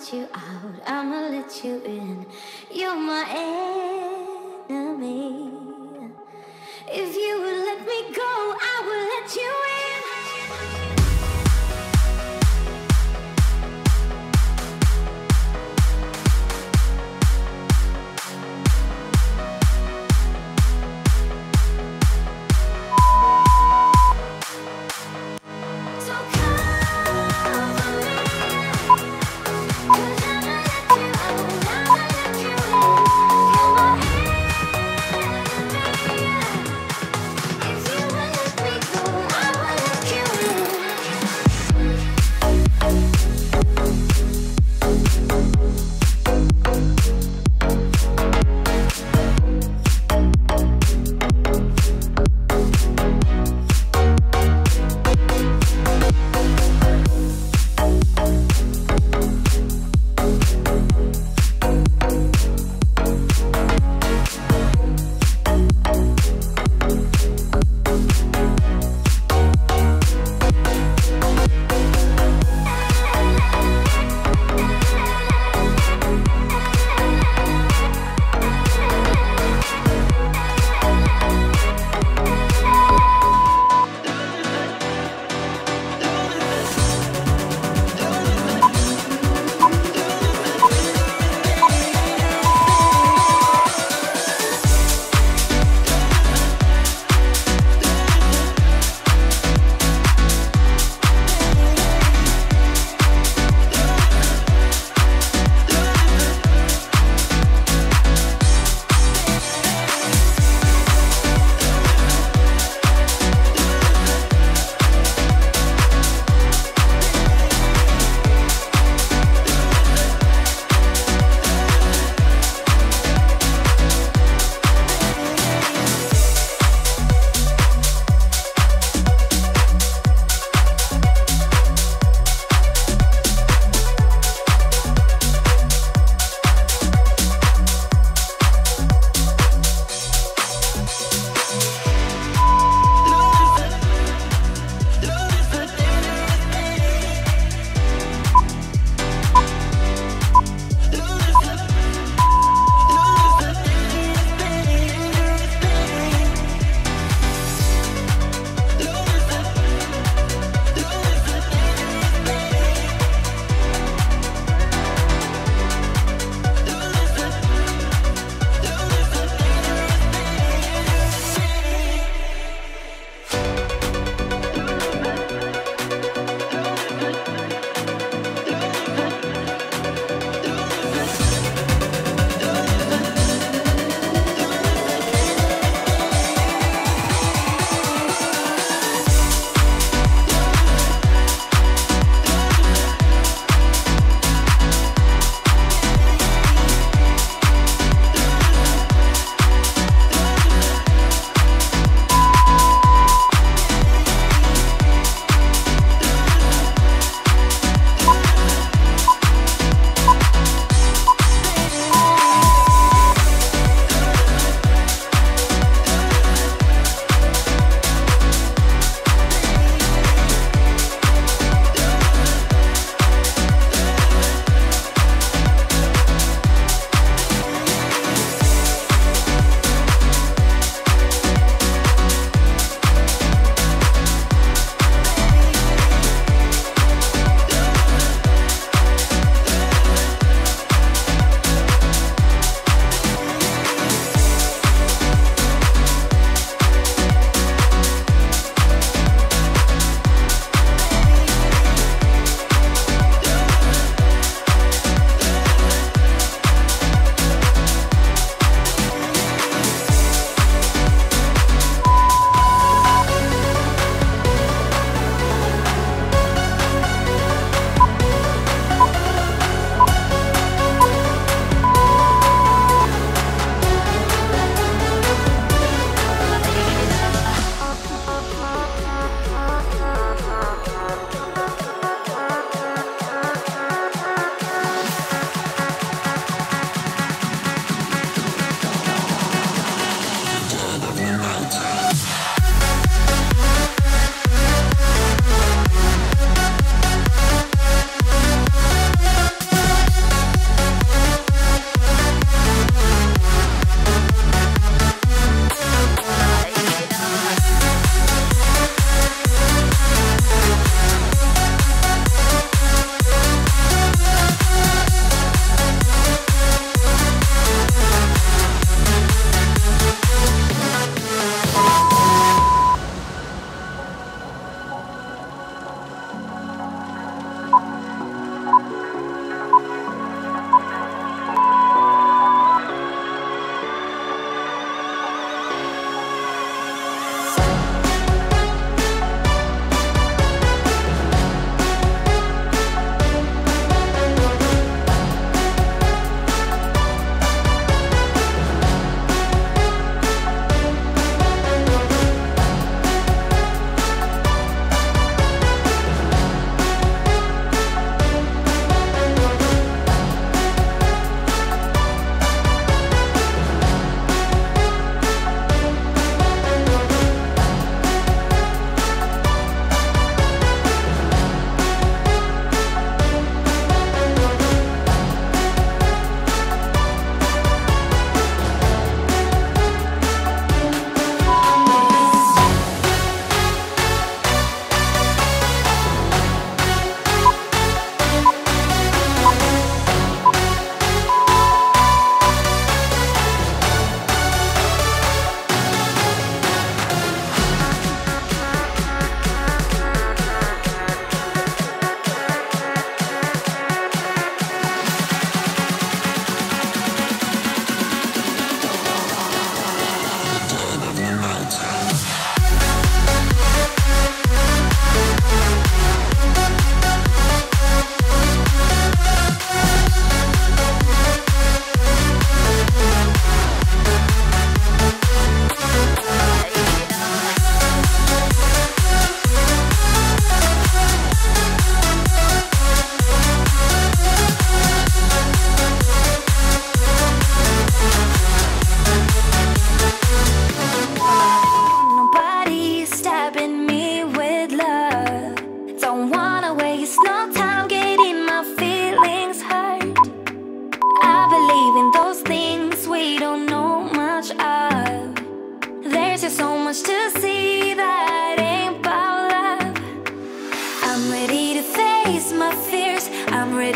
let you out, I'ma let you in. You're my enemy.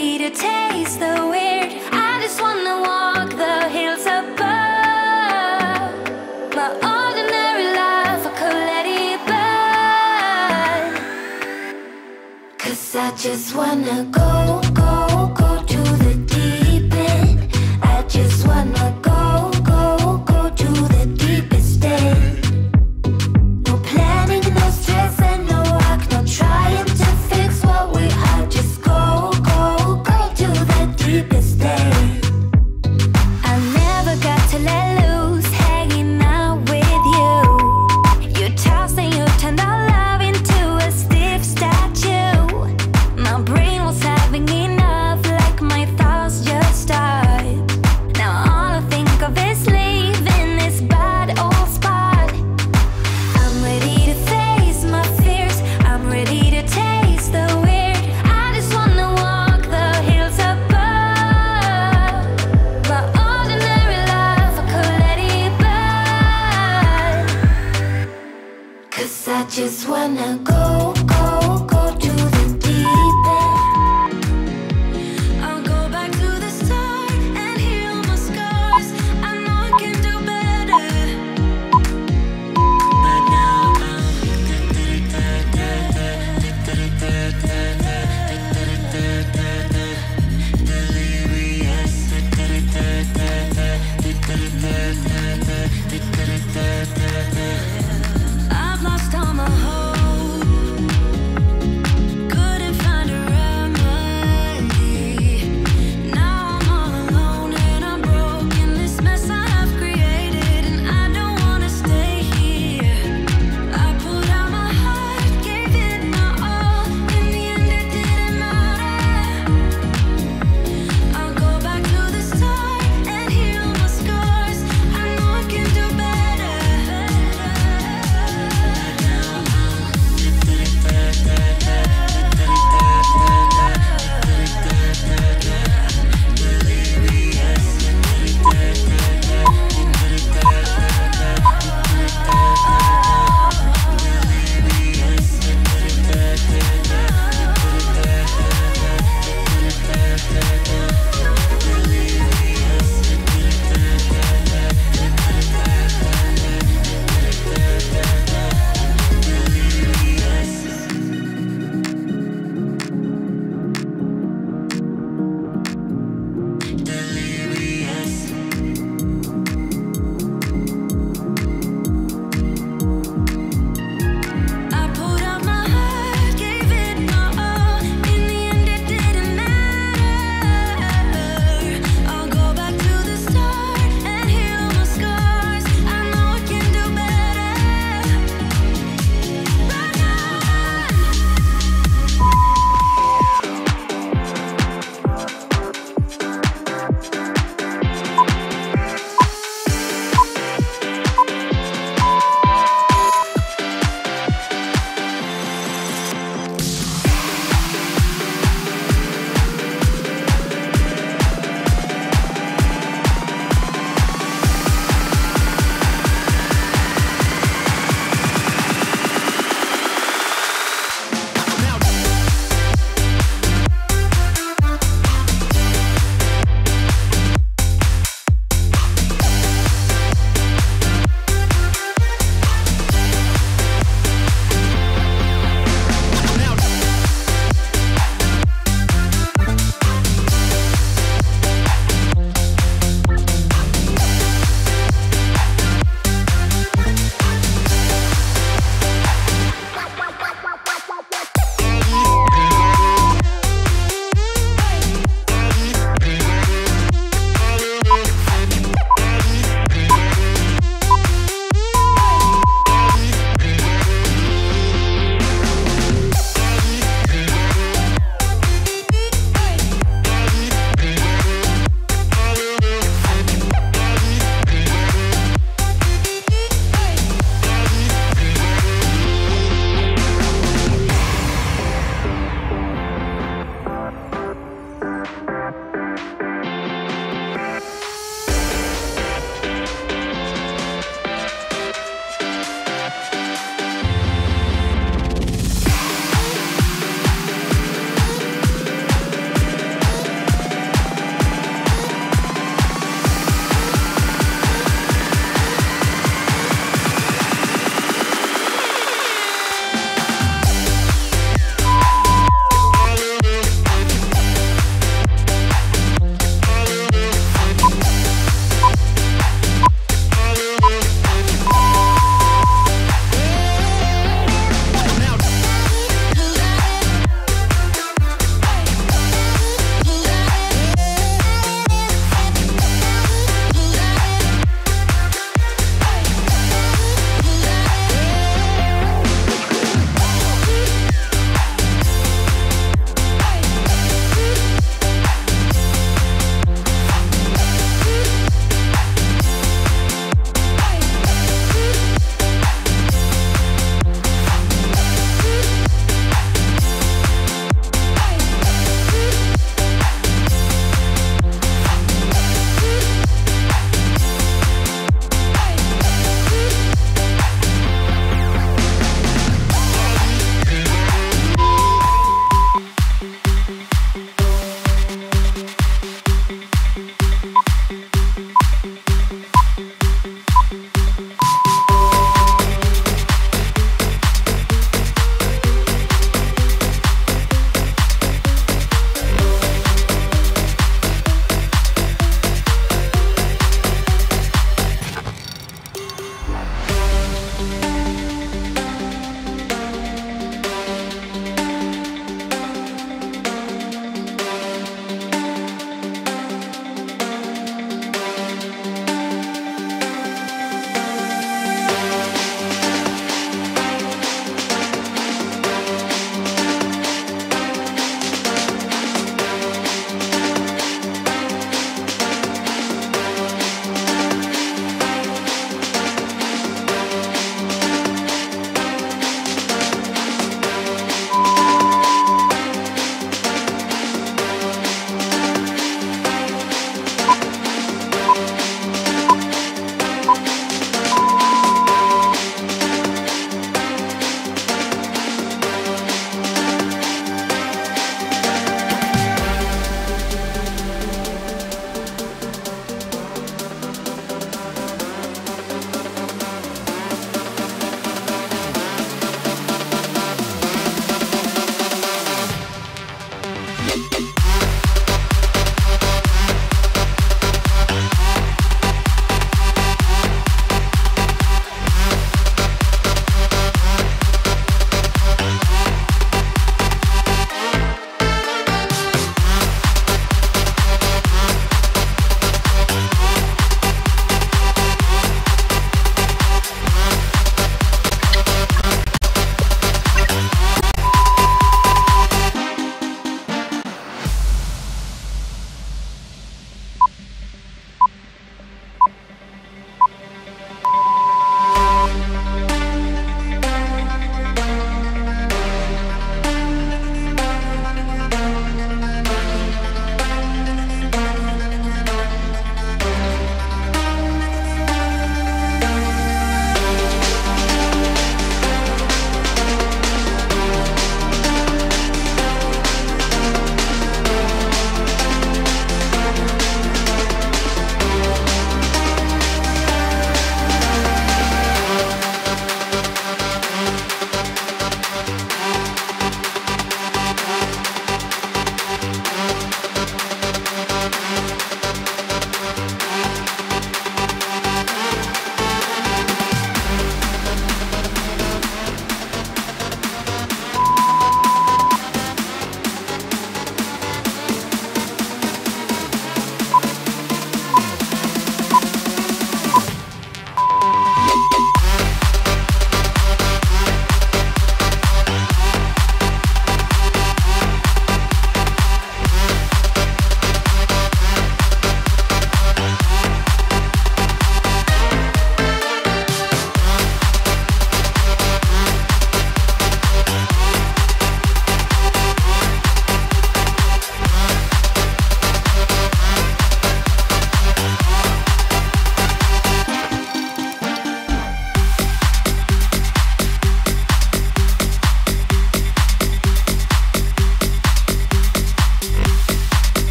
to taste the weird. I just wanna walk the hills above. My ordinary life, I could let it burn Cause I just wanna go